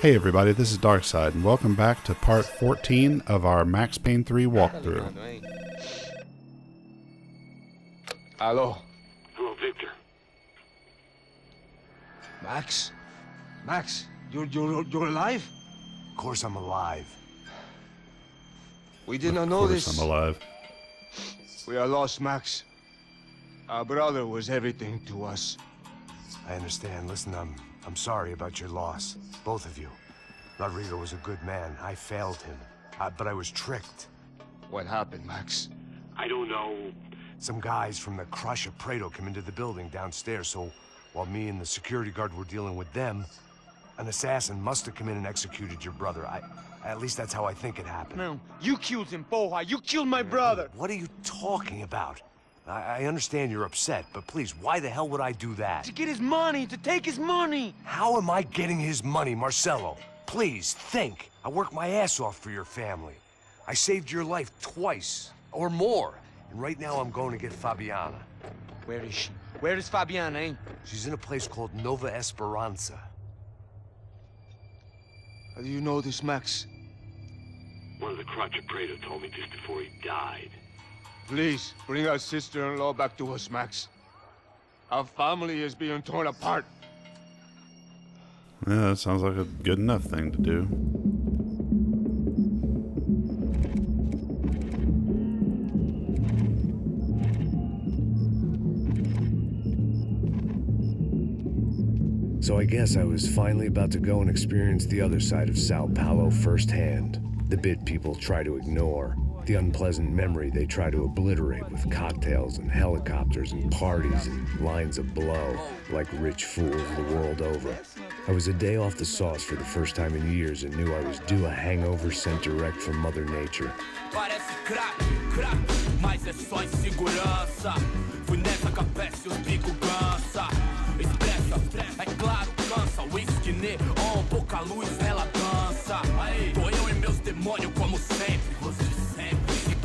Hey everybody, this is Darksied, and welcome back to part 14 of our Max Payne 3 walkthrough. Hello. Hello, Victor. Max? Max, you're, you're, you're alive? Of course I'm alive. We did not know this. Of know course this. I'm alive. We are lost, Max. Our brother was everything to us. I understand. Listen, I'm I'm sorry about your loss. Both of you. Rodrigo was a good man. I failed him. Uh, but I was tricked. What happened, Max? I don't know. Some guys from the Cracha Preto came into the building downstairs, so while me and the security guard were dealing with them, an assassin must have come in and executed your brother. I at least that's how I think it happened. No, you killed him, Porra. You killed my brother. What are you talking about? I, I understand you're upset, but please, why the hell would I do that? To get his money, to take his money. How am I getting his money, Marcelo? Please, think. I worked my ass off for your family. I saved your life twice, or more. And right now I'm going to get Fabiana. Where is she? Where is Fabiana, eh? She's in a place called Nova Esperança. How do you know this, Max? One of the Cracha Preto told me just before he died. Please, bring our sister-in-law back to us, Max. Our family is being torn apart. Yeah, that sounds like a good enough thing to do. So I guess I was finally about to go and experience the other side of Sao Paulo firsthand. The bit people try to ignore. The unpleasant memory they try to obliterate with cocktails and helicopters and parties and lines of blow, like rich fools the world over. I was a day off the sauce for the first time in years and knew I was due a hangover sent direct from Mother Nature. Como sempre.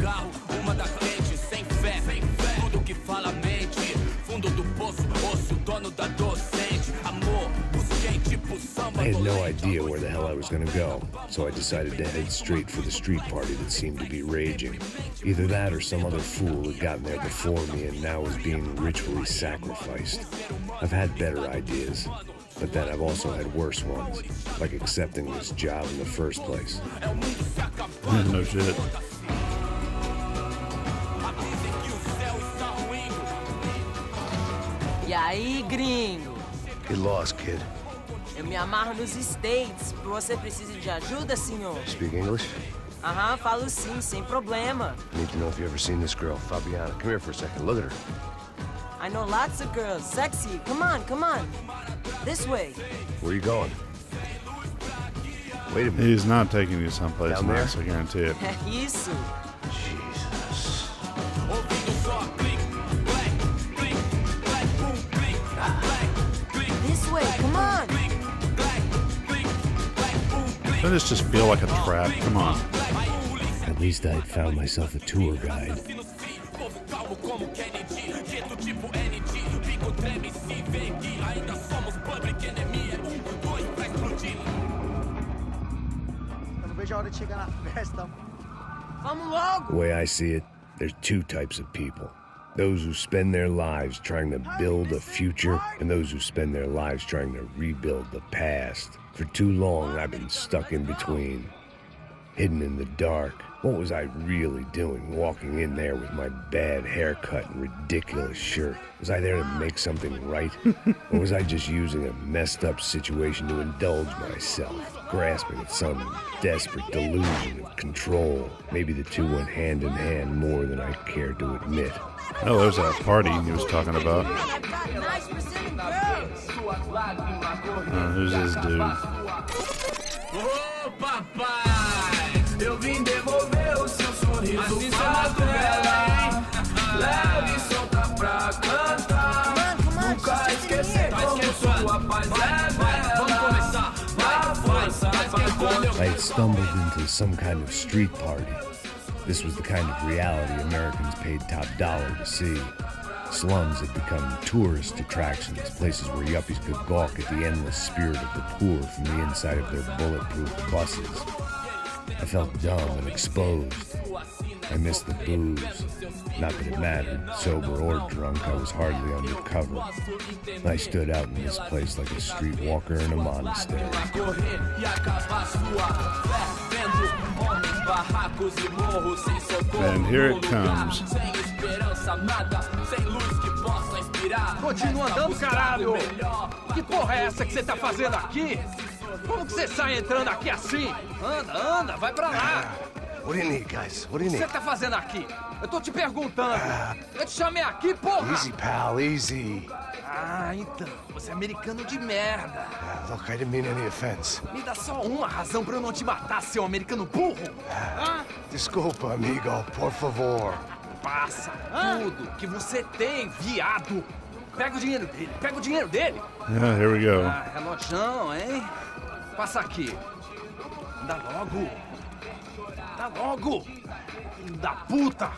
Você sempre. Cigarro, uma das lentes, sem fé, sem fé. Tudo que fala mente. Fundo do poço, osso, dono da docente. Amor, busquei tipo samba. I had no idea where the hell I was gonna go, so I decided to head straight for the street party that seemed to be raging. Either that or some other fool had gotten there before me and now was being ritually sacrificed. I've had better ideas, but then I've also had worse ones, like accepting this job in the first place. no shit. Aí, gringo? Get lost, kid. Eu me amarro nos States. Você precisa de ajuda, senhor? Speak English? Aham, falo sim, sem problema. Need to know if you ever seen this girl, Fabiana. Come here for a second. Look at her. I know lots of girls. Sexy. Come on, come on. This way. Where you going? Wait a minute. He's not taking you someplace Down there? nice, I guarantee it. Isso. Doesn't this just feel like a trap? Come on. At least I had found myself a tour guide. Sinos fi, povo calmo como Kennedy, jeito tipo ND, pico treme se vê que ainda somos public enemy, é um, dois pra explodir. Eu não vejo a hora de chegar na festa. Vamos logo. The way I see it, there's two types of people. Those who spend their lives trying to build a future, and those who spend their lives trying to rebuild the past. For too long, I've been stuck in between. Hidden in the dark. What was I really doing walking in there with my bad haircut and ridiculous shirt? Was I there to make something right? or was I just using a messed up situation to indulge myself, grasping at some desperate delusion of control? Maybe the two went hand in hand more than I cared to admit. Oh, there's that party he was talking about. I've got nice presenting girls. Uh, who's this dude? Ô papai, eu vim devolver o seu sorriso assim favela. Leve e solta pra cantar. Come on. Nunca esquecer in como sua paz é bela. Vamos começar, vai, força, vai, quando I had stumbled into some kind of street party. This was the kind of reality Americans paid top dollar to see. Slums had become tourist attractions, places where yuppies could gawk at the endless spirit of the poor from the inside of their bulletproof buses. I felt dumb and exposed. I missed the booze. Not that it mattered, sober or drunk, I was hardly undercover. I stood out in this place like a streetwalker in a monastery. correr acabar sua fé. Vendo homens, barracos morros sem socorro. And here it comes. Sem esperança, nada. Sem luz que possa inspirar. Continua Resta andando, buscar caralho! Que porra é essa que você tá fazendo aqui? Como que você sai entrando aqui assim? Anda, anda, vai pra lá! What do you need, guys? What do you O que você need? tá fazendo aqui? Eu tô te perguntando. Eu te chamei aqui, porra! Easy, pal, easy. Ah, então. Você é americano de merda. Ah, look, I didn't mean any offense. Me dá só uma razão pra eu não te matar, seu americano burro. Hã? Desculpa, amigo, por favor. Passa tudo que você tem, viado. Pega o dinheiro dele, pega o dinheiro dele. Yeah, here we go. Ah, relojão, hein? Passa aqui. Dá logo. Dá logo. Da puta.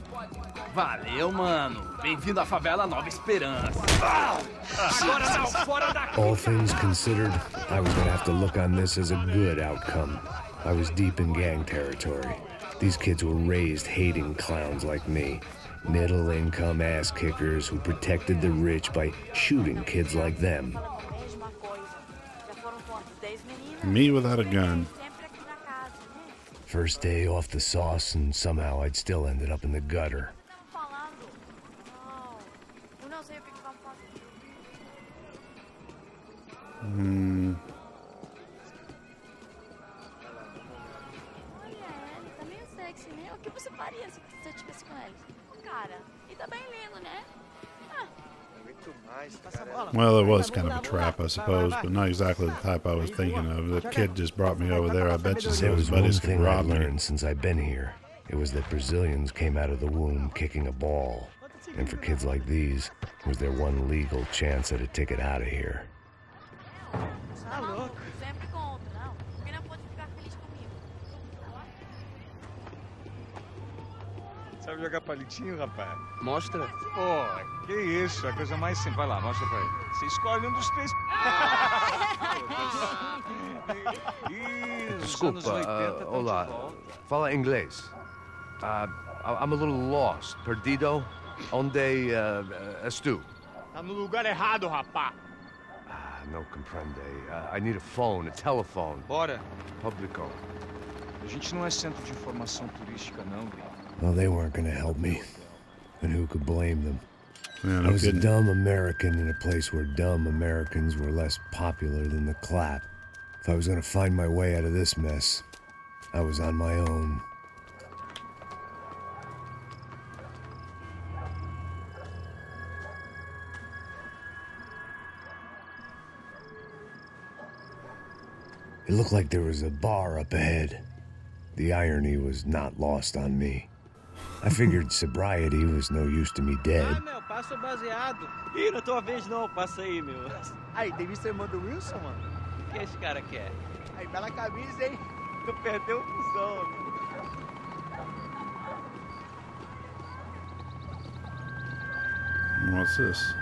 Valeu, mano. Bem-vindo à favela Nova Esperança. Agora não, fora daqui. All things considered, I was gonna have to look on this as a good outcome. I was deep in gang territory. These kids were raised hating clowns like me. Middle income ass kickers who protected the rich by shooting kids like them. Me without a gun. Sempre aqui na casa, né? First day off the sauce, and somehow I'd still ended up in the gutter. Estamos falando. Não. Eu não sei o que que vamos fazer. Hmm. Olha, ele tá meio sexy, né? O que você faria se você estivesse com ele? Cara, e tá bem lindo, né? Well, it was kind of a trap, I suppose, but not exactly the type I was thinking of. The kid just brought me over there. I bet you There some his was one buddies could thing I rob me. learned since I've been here. It was that Brazilians came out of the womb kicking a ball. And for kids like these, it was their one legal chance at a ticket out of here. Sabe jogar palitinho, rapaz? Mostra. Pô, que isso, a coisa mais simples. Vai lá, mostra pra ele. Você escolhe um dos três. Ih, Desculpa, 80 uh, olá. Fala inglês. Uh, I'm a little lost. Perdido? Onde uh, uh, tu? Tá no lugar errado, rapá. Ah, no comprende. Uh, I need a phone, a telephone. Bora. Publico. A gente não é centro de informação turística, não, gringo. Well, they weren't gonna help me. And who could blame them? Yeah, I was a dumb American in a place where dumb Americans were less popular than the clap. If I was gonna find my way out of this mess, I was on my own. It looked like there was a bar up ahead. The irony was not lost on me. I figured sobriety was no use to me dead. Ah, meu, passa baseado. Ih, não é tua vez não, passa aí, meu. Aí, tem visto a irmã do Wilson, mano? O que esse cara quer? Aí, bela camisa, hein? Tu perdeu o fusão, meu. What's this?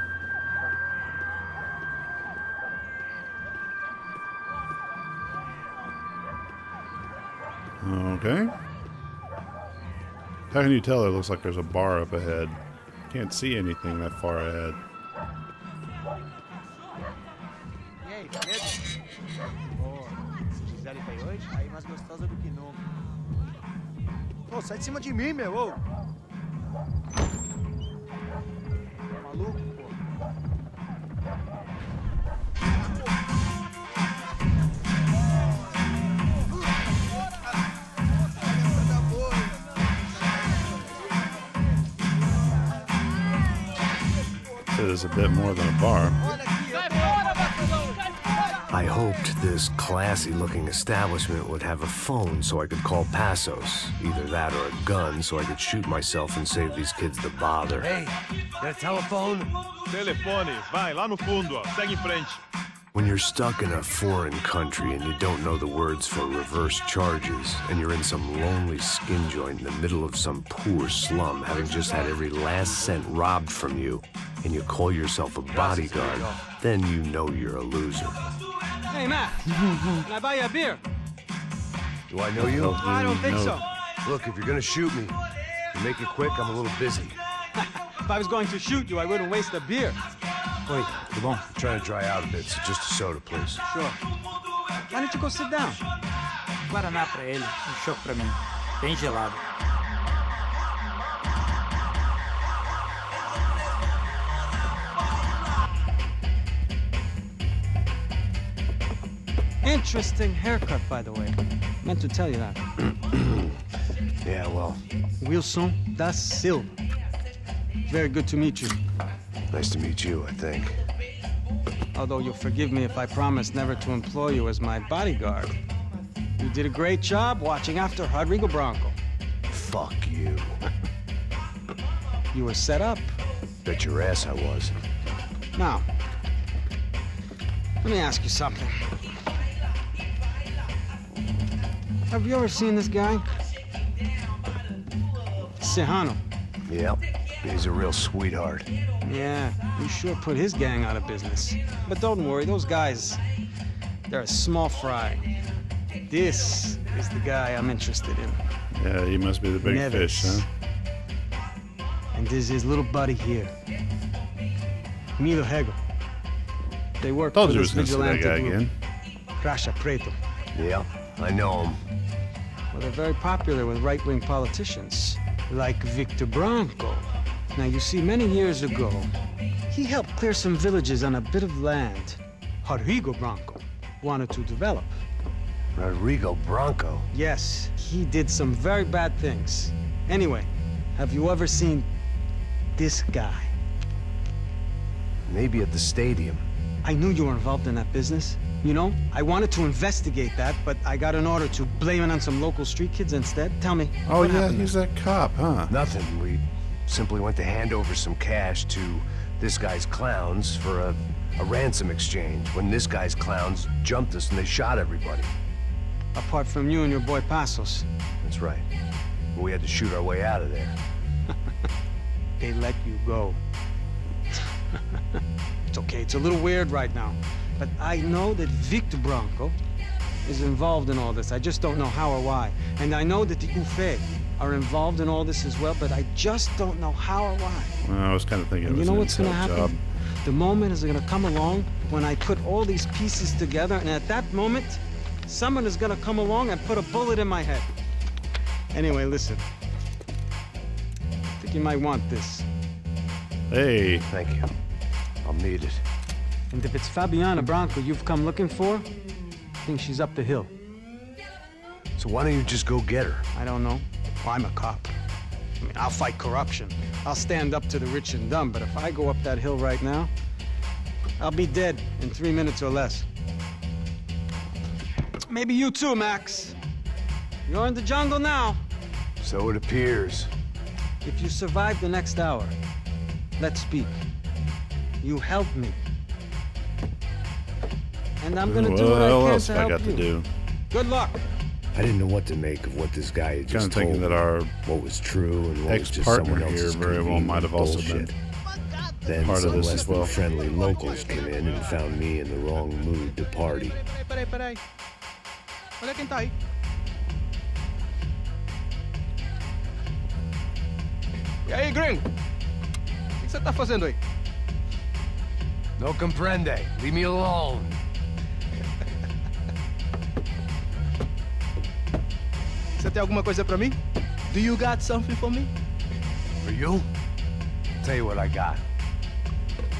Okay. How can you tell it looks like there's a bar up ahead? Can't see anything that far ahead. E aí, medo? Boa. Se quiserem pra aí hoje, aí mais gostosa do que nunca. Ô, sai de cima de mim, meu, ô. Maluco, pô? Is a bit more than a bar. I hoped this classy looking establishment would have a phone so I could call Passos. Either that or a gun so I could shoot myself and save these kids the bother. Hey, got a telephone? Telefone, vai, lá no fundo, ó. Segue em frente. When you're stuck in a foreign country and you don't know the words for reverse charges, and you're in some lonely skin joint in the middle of some poor slum, having just had every last cent robbed from you, and you call yourself a bodyguard, then you know you're a loser. Hey, Matt. Can I buy you a beer? Do I know you? No, I don't think so. Look, if you're gonna shoot me, you make it quick, I'm a little busy. If I was going to shoot you, I wouldn't waste a beer. Oi, tudo bom? I'm trying to dry out a bit, so just a soda, please. Sure. Why don't you go sit down? Guaraná pra ele, um choque pra mim. Bem gelado. Interesting haircut, by the way. Meant to tell you that. Yeah, well, Wilson da Silva. Very good to meet you. nice to meet you, I think. Although you'll forgive me if I promise never to employ you as my bodyguard. You did a great job watching after Rodrigo Branco. Fuck you. You were set up. Bet your ass I was. Now, let me ask you something. Have you ever seen this guy? Serrano. Yep, he's a real sweetheart. Yeah, he sure put his gang out of business. But don't worry, those guys, they're a small fry. This is the guy I'm interested in. Yeah, he must be the big Neves. fish, huh? And this is his little buddy here. Milo Hegel. They work Told for you I this was gonna see that vigilante guy group. again. Cracha Preto. Yeah, I know him. Well, they're very popular with right-wing politicians, like Victor Branco. Now, you see, many years ago, he helped clear some villages on a bit of land Rodrigo Branco wanted to develop. Rodrigo Branco. Yes, he did some very bad things. Anyway, have you ever seen this guy? Maybe at the stadium. I knew you were involved in that business. You know, I wanted to investigate that, but I got an order to blame it on some local street kids instead. Tell me. Oh, what yeah, happened he's that cop, huh? Nothing. We simply went to hand over some cash to this guy's clowns for a, a ransom exchange when this guy's clowns jumped us and they shot everybody. Apart from you and your boy Passos, That's right. But We had to shoot our way out of there. they let you go. it's okay, it's a little weird right now. But I know that Victor Branco is involved in all this. I just don't know how or why. And I know that the UFE are involved in all this as well, but I just don't know how or why. Well, I was kind of thinking it was you know an what's gonna happen? job. The moment is gonna come along when I put all these pieces together, and at that moment, someone is gonna come along and put a bullet in my head. Anyway, listen. I think you might want this. Hey. Thank you. I'll need it. And if it's Fabiana Branco you've come looking for, I think she's up the hill. So why don't you just go get her? I don't know. Well, I'm a cop. I mean, I'll fight corruption. I'll stand up to the rich and dumb, but if I go up that hill right now, I'll be dead in three minutes or less. Maybe you too, Max. You're in the jungle now. So it appears. If you survive the next hour, let's speak. You help me. And I'm gonna do what I What can else to have I help got you. to do? Good luck. I didn't know what to make of what this guy had just Kind just of thinking told that me. our what was true and what was just ex-partner someone here else's very well might have also bullshit. been Then part of some this less as than well. friendly locals came in and found me in the wrong mood to party. Peraí, peraí. Olha quem tá aí. E aí, gringo? O que você tá fazendo aí? No comprende. Leave me alone. tem alguma coisa para mim? Do you got something for me? For you? I'll tell you what I got.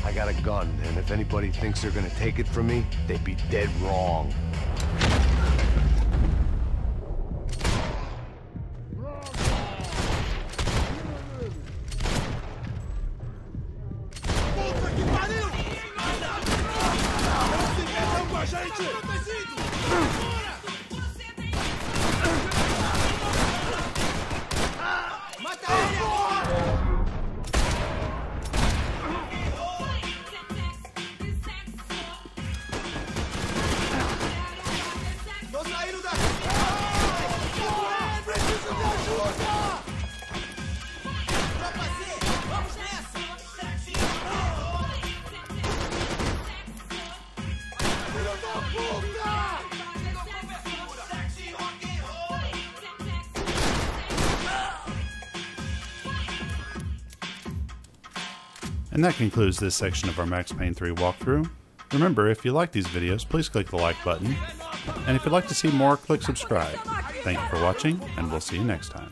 I got a gun, and if anybody thinks they're gonna take it from me, they'd be dead wrong. Gente! And that concludes this section of our Max Payne 3 walkthrough. Remember, if you like these videos, please click the like button. And if you'd like to see more, click subscribe. Thank you for watching, and we'll see you next time.